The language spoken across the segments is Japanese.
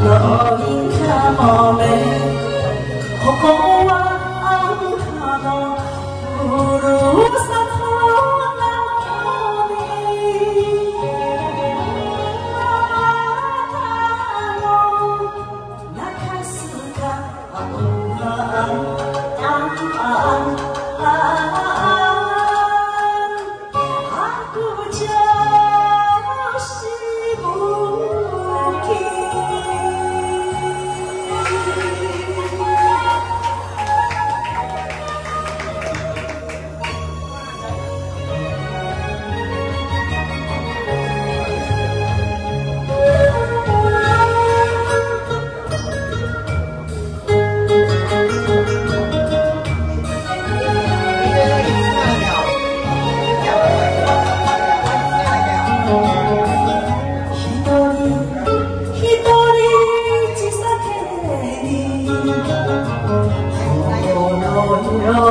の稲もねここはあんたの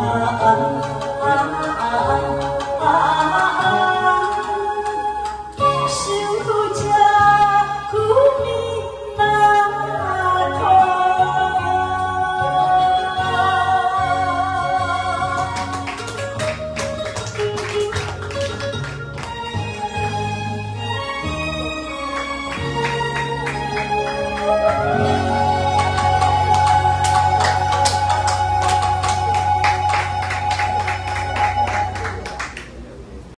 maaf